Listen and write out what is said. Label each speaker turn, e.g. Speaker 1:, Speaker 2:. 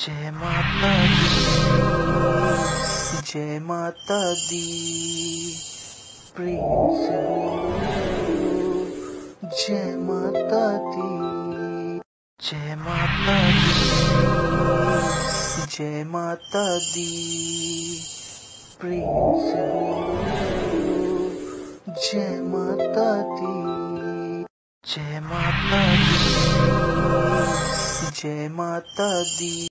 Speaker 1: जय माता दी, जय माता दी प्रिय जय माता दी, जय माता दी, जय माता दी, प्रेम जय माता दी, जय माता दी, जय माता दी।